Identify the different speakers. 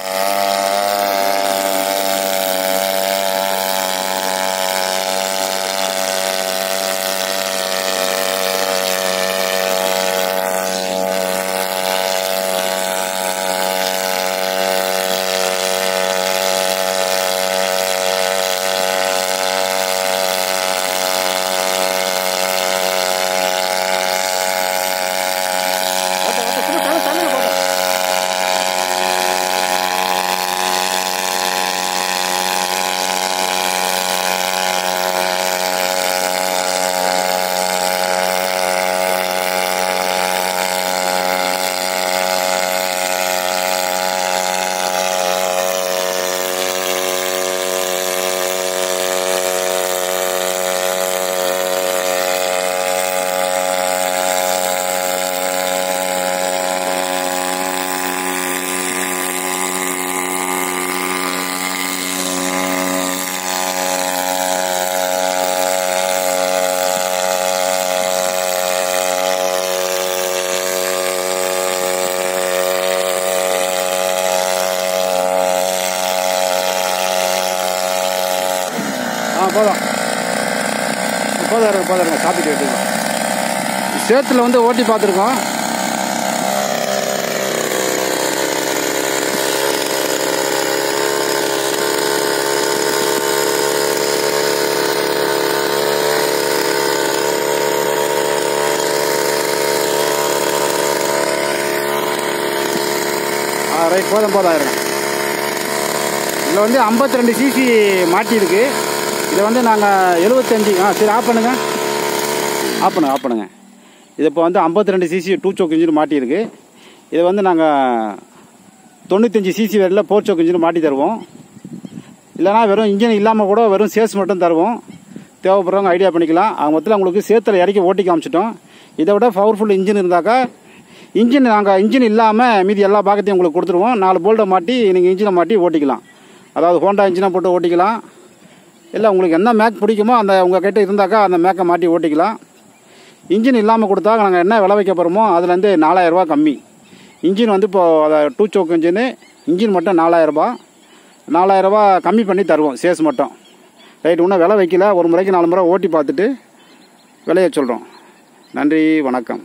Speaker 1: ஓட்ட ஆ போதும் போதும் இருங்க போதும் இருங்க சாப்பிட்டு எடுத்துக்கலாம் சேத்துல வந்து ஓட்டி பார்த்துருக்கோம். ஆ ரைட் போதும் போதும் இருங்க இதில் வந்து 52 ரெண்டு சிசி மாட்டியிருக்கு. இதை வந்து நாங்கள் எழுபத்தஞ்சி ஆ சரி ஆஃப் பண்ணுங்க. ஆஃப் பண்ணுங்க ஆஃப் பண்ணுங்க. இது இப்போ வந்து 52 ரெண்டு சிசி டூ சோக் இன்ஜின் மாட்டியிருக்கு. இதை வந்து நாங்கள் தொண்ணூத்தஞ்சு சிசி வரையில் போர் சோக் இன்ஜின் மாட்டி தருவோம். இல்லைனா வெறும் இன்ஜின் இல்லாமல் கூட வெறும் சேஸ் மட்டும் தருவோம். தேவைப்படுறவங்க ஐடியா பண்ணிக்கலாம். அவங்க மொத்தத்தில் உங்களுக்கு சேத்துல இறக்கி ஓட்டி காமிச்சிட்டோம். இதை விட பவர்ஃபுல் இன்ஜின் இருந்தாக்கா இன்ஜின் நாங்கள் இன்ஜின் இல்லாமல் மீதி எல்லா பாகத்தையும் உங்களுக்கு கொடுத்துருவோம். நாலு போல்ட்டை மாட்டி நீங்கள் இன்ஜினை மாட்டி ஓட்டிக்கலாம். அதாவது ஹோண்டா இன்ஜினை போட்டு ஓட்டிக்கலாம். இல்லை உங்களுக்கு என்ன மேக் பிடிக்குமோ அந்த உங்கள் கிட்டே இருந்தாக்கா அந்த மேக்கை மாட்டி ஓட்டிக்கலாம். இன்ஜின் இல்லாமல் கொடுத்தா நாங்கள் என்ன விலை வைக்க போகிறோமோ அதுலேருந்து நாலாயிரரூபா கம்மி. இன்ஜின் வந்து இப்போது அதை டூ சோக் இன்ஜினு இன்ஜின் மட்டும் நாலாயிரரூபா நாலாயிரரூபா கம்மி பண்ணி தருவோம் சேஸ் மட்டும். ரைட் இன்னும் விலை வைக்கல ஒரு முறைக்கு நாலு முறை ஓட்டி பார்த்துட்டு விலையை சொல்கிறோம் நன்றி வணக்கம்.